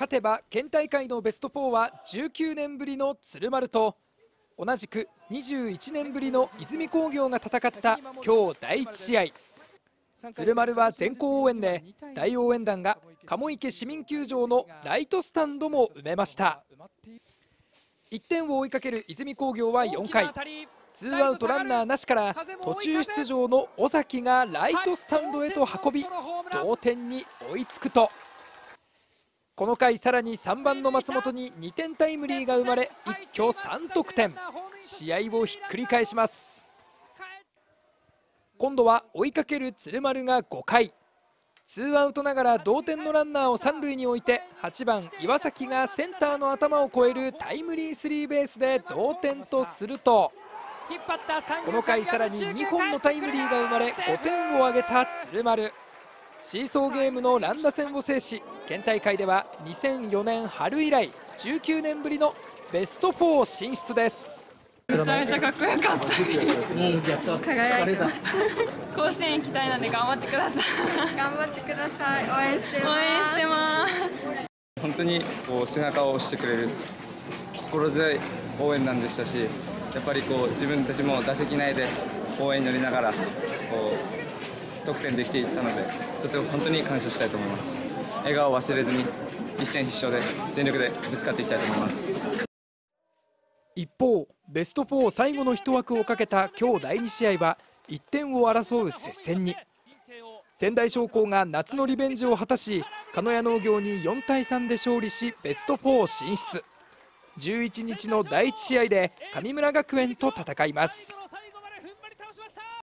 勝てば県大会のベスト4は19年ぶりの鶴丸と同じく21年ぶりの泉工業が戦った今日第1試合。鶴丸は全校応援で大応援団が鴨池市民球場のライトスタンドも埋めました。1点を追いかける泉工業は4回。ツーアウトランナーなしから途中出場の尾崎がライトスタンドへと運び同点に追いつくと。この回さらに3番の松本に2点タイムリーが生まれ一挙3得点。試合をひっくり返します。今度は追いかける鶴丸が5回。ツーアウトながら同点のランナーを三塁に置いて8番岩崎がセンターの頭を越えるタイムリースリーベースで同点とするとこの回さらに2本のタイムリーが生まれ5点を挙げた鶴丸。シーソーゲームの乱打戦を制し県大会では2004年春以来19年ぶりのベスト4進出です。めちゃめちゃかっこよかった。輝いてます。甲子園行きたいので頑張ってください。頑張ってください。応援して応援してます。本当にこう背中を押してくれる心強い応援団でしたしやっぱりこう自分たちも打席内で応援に乗りながらこう得点できていたのでとても本当に感謝したいと思います。笑顔を忘れずに一戦必勝で全力でぶつかっていきたいと思います。一方ベスト4最後の一枠をかけた今日第2試合は1点を争う接戦に。仙台商工が夏のリベンジを果たし鹿屋農業に4対3で勝利しベスト4進出。11日の第1試合で神村学園と戦います。